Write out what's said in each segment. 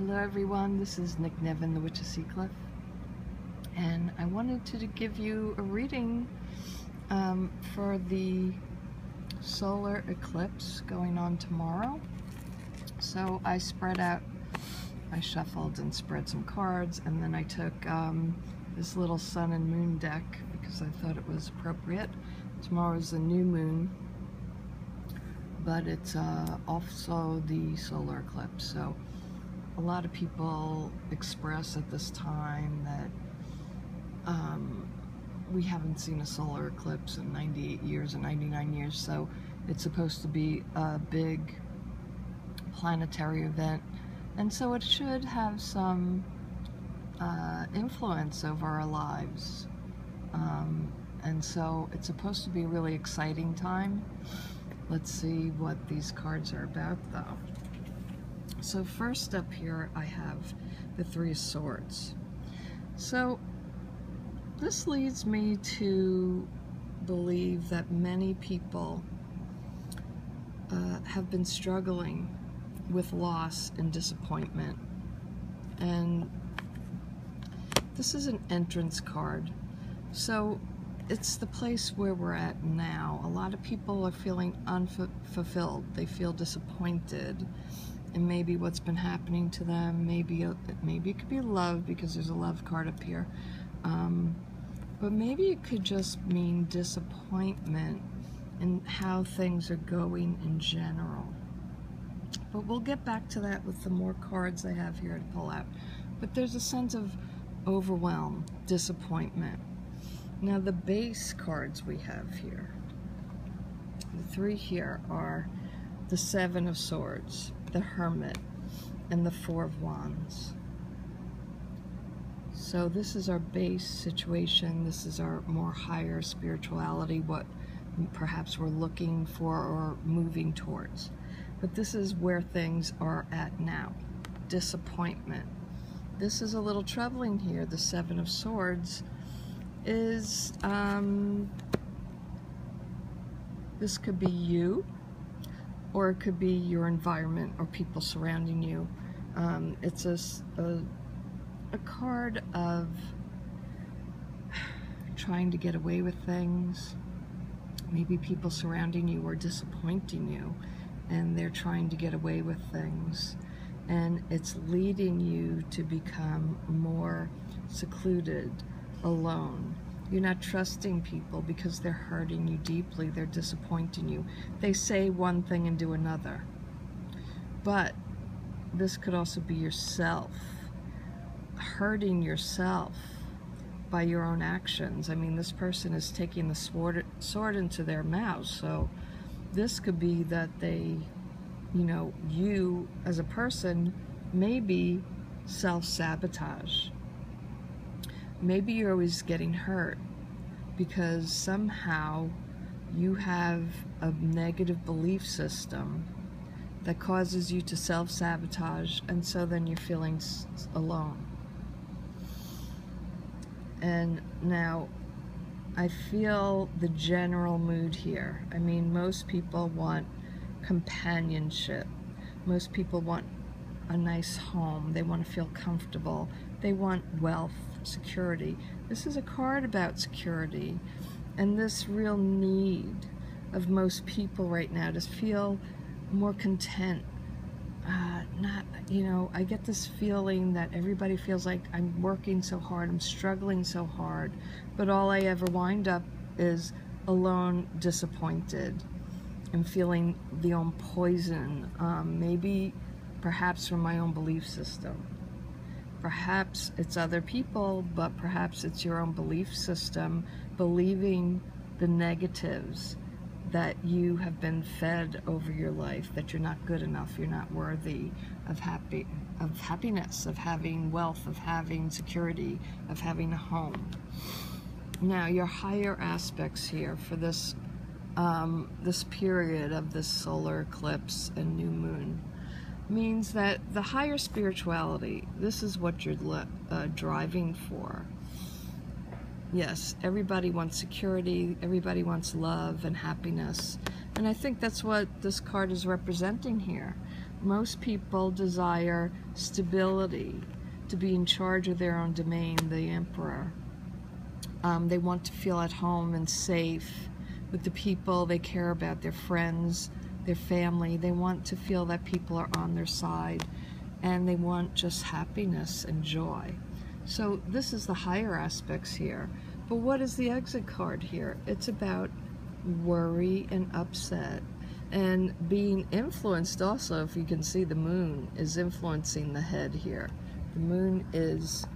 Hello everyone, this is Nicneven, the Witch of Seacliff, and I wanted to give you a reading um, for the solar eclipse going on tomorrow. So I spread out, I shuffled and spread some cards, and then I took um, this little sun and moon deck because I thought it was appropriate. Tomorrow is the new moon, but it's uh, also the solar eclipse. So a lot of people express at this time that um, we haven't seen a solar eclipse in 98 years or 99 years, so it's supposed to be a big planetary event, and so it should have some uh, influence over our lives. Um, and so it's supposed to be a really exciting time. Let's see what these cards are about though. So first up here I have the Three Swords. So this leads me to believe that many people uh, have been struggling with loss and disappointment. And this is an entrance card. So it's the place where we're at now. A lot of people are feeling unfulfilled. They feel disappointed and maybe what's been happening to them. Maybe maybe it could be love because there's a love card up here. Um, but maybe it could just mean disappointment in how things are going in general. But we'll get back to that with the more cards I have here to pull out. But there's a sense of overwhelm, disappointment. Now the base cards we have here, the three here are the Seven of Swords, the Hermit, and the Four of Wands. So this is our base situation. This is our more higher spirituality, what perhaps we're looking for or moving towards. But this is where things are at now. Disappointment. This is a little troubling here. The Seven of Swords is, um, this could be you or it could be your environment or people surrounding you. Um, it's a, a, a card of trying to get away with things. Maybe people surrounding you are disappointing you and they're trying to get away with things. And it's leading you to become more secluded, alone, you're not trusting people because they're hurting you deeply. They're disappointing you. They say one thing and do another. But this could also be yourself, hurting yourself by your own actions. I mean, this person is taking the sword, sword into their mouth. So this could be that they, you know, you as a person maybe self-sabotage maybe you're always getting hurt because somehow you have a negative belief system that causes you to self-sabotage and so then you're feeling alone. And now I feel the general mood here. I mean, most people want companionship. Most people want a nice home. They want to feel comfortable. They want wealth, security. This is a card about security and this real need of most people right now to feel more content. Uh, not, you know, I get this feeling that everybody feels like I'm working so hard, I'm struggling so hard, but all I ever wind up is alone, disappointed, and feeling the own poison. Um, maybe perhaps from my own belief system. Perhaps it's other people, but perhaps it's your own belief system, believing the negatives that you have been fed over your life, that you're not good enough, you're not worthy of happy of happiness, of having wealth, of having security, of having a home. Now, your higher aspects here for this um, this period of this solar eclipse and new moon means that the higher spirituality, this is what you're uh, driving for. Yes, everybody wants security, everybody wants love and happiness. And I think that's what this card is representing here. most people desire stability, to be in charge of their own domain, the emperor. Um, they want to feel at home and safe with the people they care about, their friends, their family. They want to feel that people are on their side and they want just happiness and joy. So this is the higher aspects here. But what is the exit card here? It's about worry and upset and being influenced also, if you can see the moon is influencing the head here. The moon is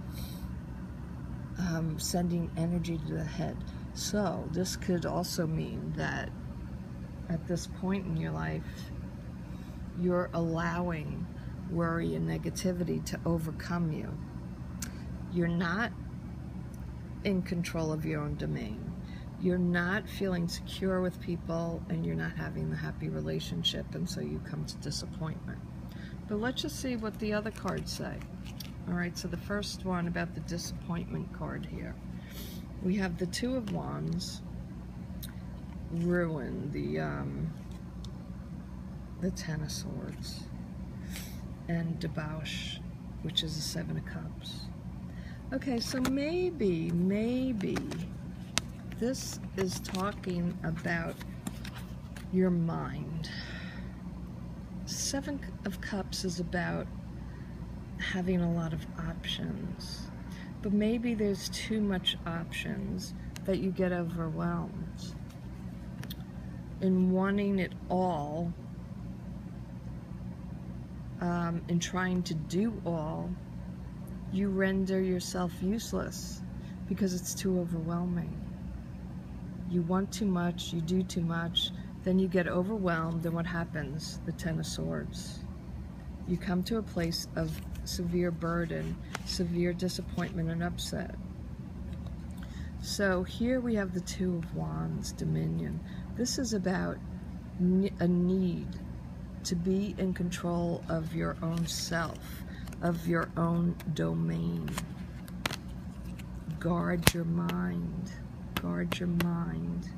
um, sending energy to the head. So this could also mean that at this point in your life, you're allowing worry and negativity to overcome you. You're not in control of your own domain. You're not feeling secure with people and you're not having the happy relationship and so you come to disappointment. But let's just see what the other cards say. All right, so the first one about the disappointment card here. We have the Two of Wands, Ruin, the, um, the Ten of Swords, and Debauch, which is the Seven of Cups. Okay, so maybe, maybe this is talking about your mind. Seven of Cups is about having a lot of options. But maybe there's too much options that you get overwhelmed. In wanting it all, um, in trying to do all, you render yourself useless because it's too overwhelming. You want too much, you do too much, then you get overwhelmed, and what happens? The Ten of Swords. You come to a place of severe burden, severe disappointment and upset. So here we have the Two of Wands, Dominion. This is about a need to be in control of your own self, of your own domain. Guard your mind. Guard your mind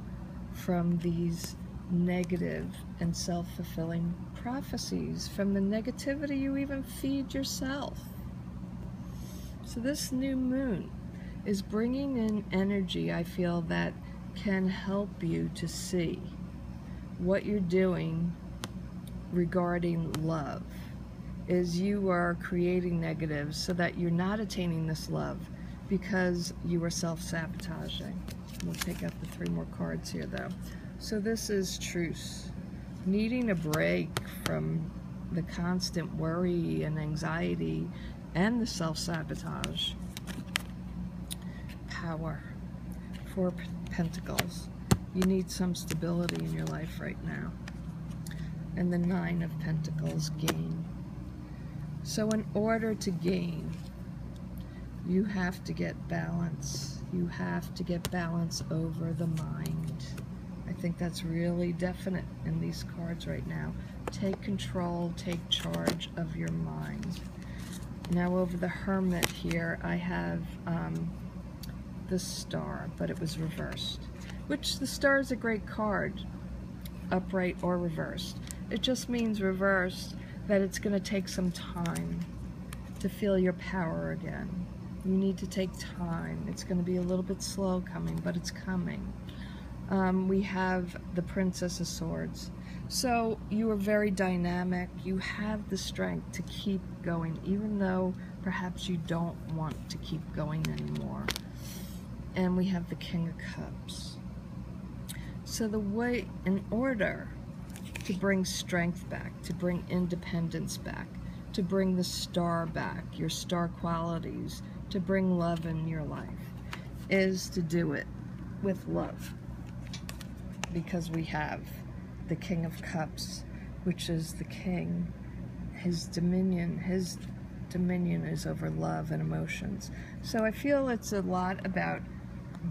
from these negative and self-fulfilling prophecies from the negativity you even feed yourself. So this new moon is bringing in energy, I feel, that can help you to see what you're doing regarding love is you are creating negatives so that you're not attaining this love because you are self-sabotaging. We'll take out the three more cards here though. So this is truce. Needing a break from the constant worry and anxiety and the self-sabotage. Power. Four pentacles. You need some stability in your life right now. And the nine of pentacles, gain. So in order to gain, you have to get balance. You have to get balance over the mind. I think that's really definite in these cards right now. Take control, take charge of your mind. Now over the Hermit here, I have um, the Star, but it was reversed. Which the Star is a great card, upright or reversed. It just means reversed that it's going to take some time to feel your power again. You need to take time. It's going to be a little bit slow coming, but it's coming um, we have the Princess of Swords. So you are very dynamic. You have the strength to keep going, even though perhaps you don't want to keep going anymore. And we have the King of Cups. So the way, in order to bring strength back, to bring independence back, to bring the star back, your star qualities, to bring love in your life, is to do it with love because we have the King of Cups, which is the king. His dominion, his dominion is over love and emotions. So I feel it's a lot about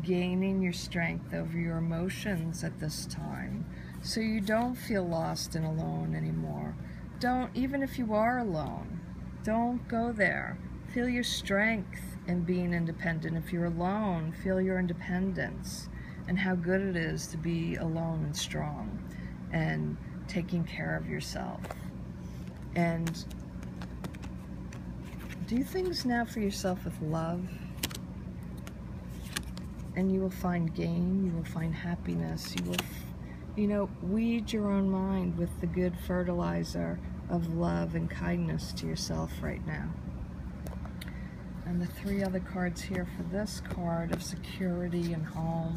gaining your strength over your emotions at this time so you don't feel lost and alone anymore. Don't, even if you are alone, don't go there. Feel your strength in being independent. If you're alone, feel your independence and how good it is to be alone and strong and taking care of yourself. and do things now for yourself with love and you will find gain you will find happiness you will you know weed your own mind with the good fertilizer of love and kindness to yourself right now. And the three other cards here for this card of security and home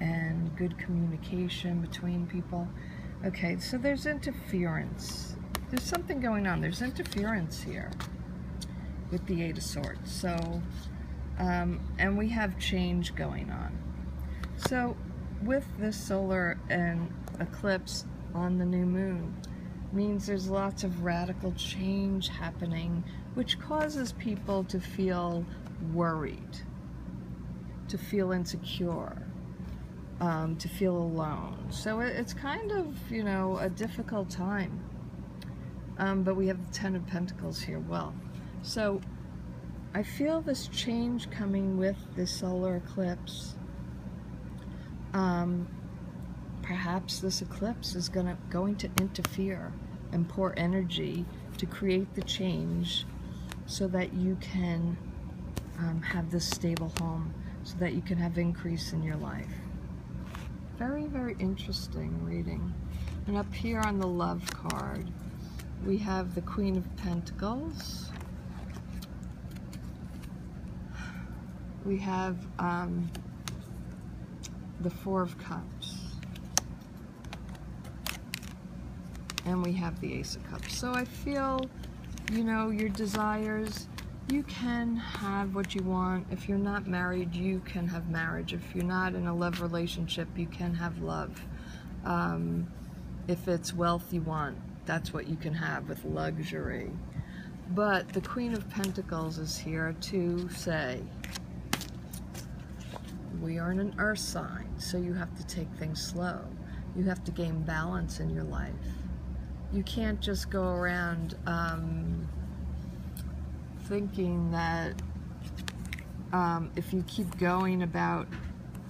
and good communication between people. Okay so there's interference. There's something going on. There's interference here with the Eight of Swords. So, um, and we have change going on. So, with this solar and eclipse on the new moon, means there's lots of radical change happening, which causes people to feel worried, to feel insecure, um, to feel alone. So it, it's kind of, you know, a difficult time. Um, but we have the Ten of Pentacles here. Well, so I feel this change coming with the solar eclipse. Um, perhaps this eclipse is gonna going to interfere and pour energy to create the change so that you can um, have this stable home, so that you can have increase in your life. Very, very interesting reading. And up here on the love card, we have the Queen of Pentacles. We have um, the Four of Cups. And we have the Ace of Cups. So I feel, you know, your desires, you can have what you want. If you're not married, you can have marriage. If you're not in a love relationship, you can have love. Um, if it's wealth you want, that's what you can have with luxury. But the Queen of Pentacles is here to say, we are in an earth sign, so you have to take things slow. You have to gain balance in your life. You can't just go around um, thinking that um, if you keep going about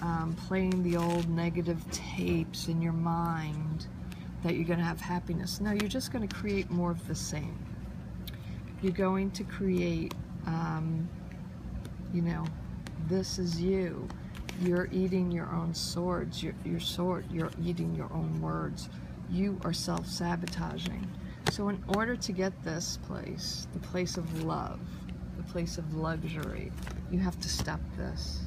um, playing the old negative tapes in your mind, that you're going to have happiness. No, you're just going to create more of the same. You're going to create, um, you know, this is you. You're eating your own swords. Your, your sword, you're eating your own words. You are self-sabotaging. So in order to get this place, the place of love, the place of luxury, you have to stop this.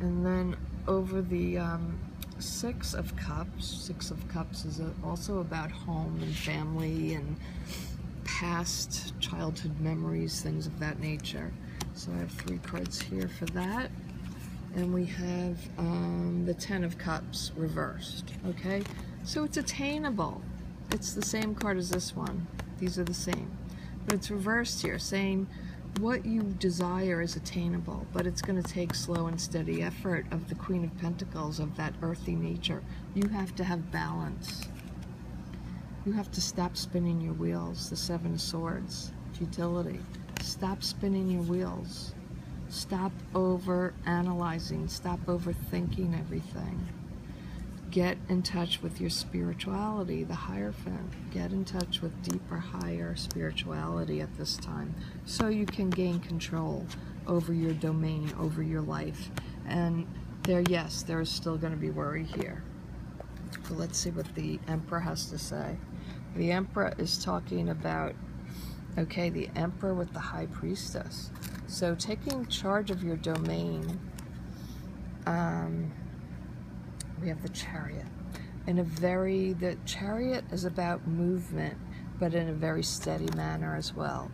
And then over the um, Six of Cups, Six of Cups is also about home and family and past childhood memories, things of that nature. So I have three cards here for that. And we have um, the Ten of Cups reversed, okay? So it's attainable. It's the same card as this one. These are the same. But it's reversed here, saying what you desire is attainable, but it's going to take slow and steady effort of the Queen of Pentacles, of that earthy nature. You have to have balance. You have to stop spinning your wheels, the Seven of Swords, futility. Stop spinning your wheels. Stop over analyzing. Stop overthinking everything. Get in touch with your spirituality, the higher Hierophant. Get in touch with deeper, higher spirituality at this time so you can gain control over your domain, over your life. And there, yes, there is still going to be worry here. But let's see what the Emperor has to say. The Emperor is talking about Okay, the Emperor with the High Priestess. So taking charge of your domain, um, we have the Chariot. In a very, the Chariot is about movement, but in a very steady manner as well.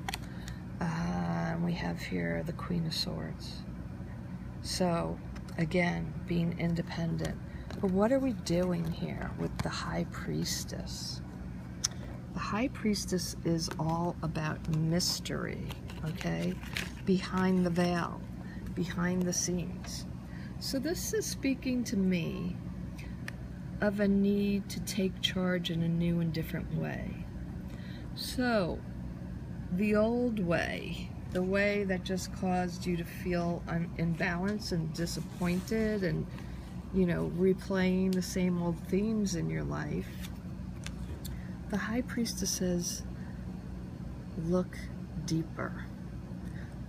Uh, we have here the Queen of Swords. So, again, being independent. But what are we doing here with the High Priestess? The High Priestess is all about mystery, okay? Behind the veil, behind the scenes. So this is speaking to me of a need to take charge in a new and different way. So, the old way, the way that just caused you to feel imbalanced and disappointed and, you know, replaying the same old themes in your life, the high priestess says, look deeper.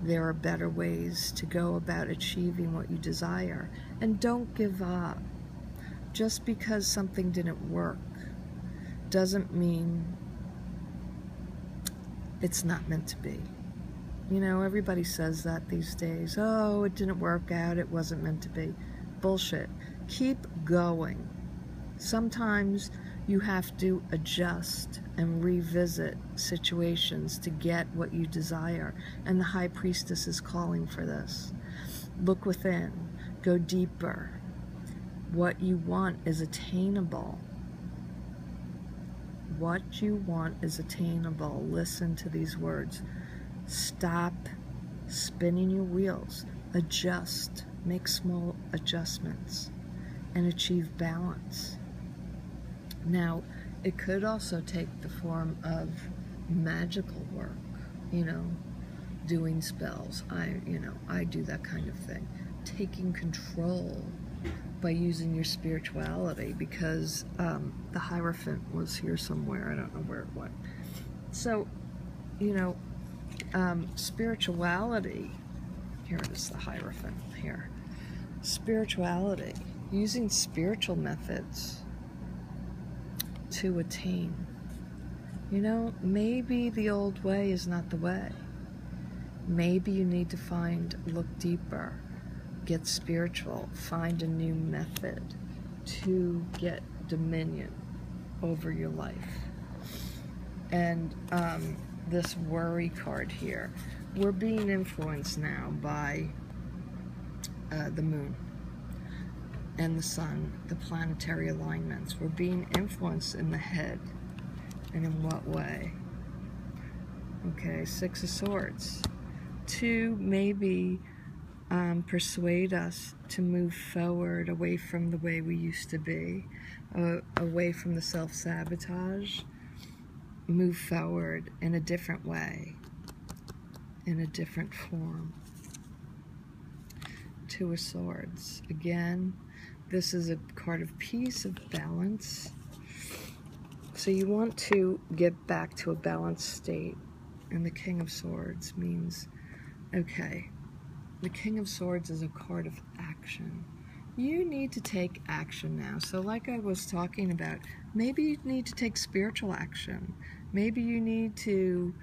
There are better ways to go about achieving what you desire. And don't give up. Just because something didn't work doesn't mean it's not meant to be. You know, everybody says that these days. Oh, it didn't work out. It wasn't meant to be. Bullshit. Keep going. Sometimes you have to adjust and revisit situations to get what you desire. And the high priestess is calling for this. Look within, go deeper. What you want is attainable. What you want is attainable. Listen to these words. Stop spinning your wheels. Adjust. Make small adjustments and achieve balance. Now, it could also take the form of magical work, you know, doing spells. I, you know, I do that kind of thing. Taking control by using your spirituality because um, the Hierophant was here somewhere. I don't know where it went. So, you know, um, spirituality, here it is, the Hierophant here. Spirituality, using spiritual methods to attain. You know, maybe the old way is not the way. Maybe you need to find, look deeper, get spiritual, find a new method to get dominion over your life. And um, this worry card here, we're being influenced now by uh, the moon and the sun, the planetary alignments. We're being influenced in the head. And in what way? Okay, Six of Swords. To maybe um, persuade us to move forward away from the way we used to be, uh, away from the self sabotage, move forward in a different way, in a different form. Two of Swords. Again, this is a card of peace, of balance. So you want to get back to a balanced state. And the King of Swords means, okay, the King of Swords is a card of action. You need to take action now. So like I was talking about, maybe you need to take spiritual action. Maybe you need to,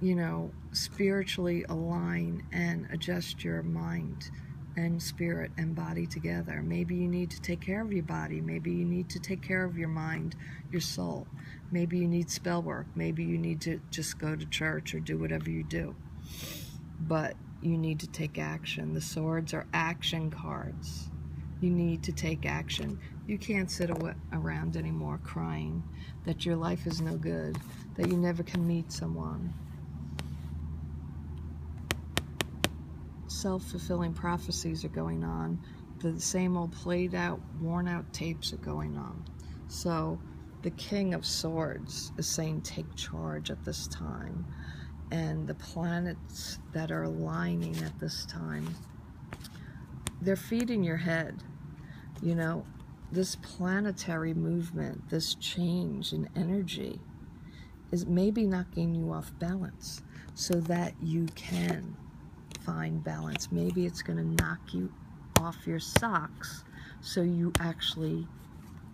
you know, spiritually align and adjust your mind and spirit and body together. Maybe you need to take care of your body. Maybe you need to take care of your mind, your soul. Maybe you need spell work. Maybe you need to just go to church or do whatever you do. But you need to take action. The swords are action cards. You need to take action. You can't sit around anymore crying that your life is no good, that you never can meet someone, self-fulfilling prophecies are going on. The same old played out, worn out tapes are going on. So the King of Swords is saying take charge at this time. And the planets that are aligning at this time, they're feeding your head. You know, this planetary movement, this change in energy is maybe knocking you off balance so that you can find balance. Maybe it's going to knock you off your socks so you actually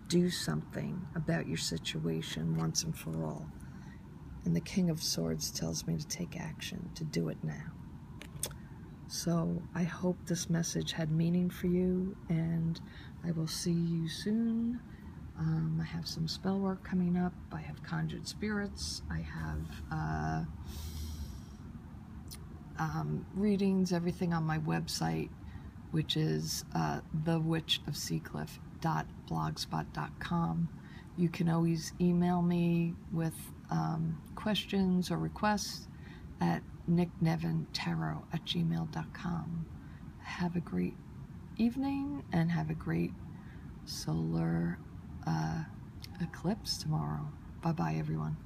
do something about your situation once and for all. And the King of Swords tells me to take action, to do it now. So I hope this message had meaning for you, and I will see you soon. Um, I have some spell work coming up. I have conjured spirits. I have. Uh, um, readings, everything on my website, which is uh, thewitchofseacliff.blogspot.com. You can always email me with um, questions or requests at nicneventarot at gmail.com. Have a great evening and have a great solar uh, eclipse tomorrow. Bye bye, everyone.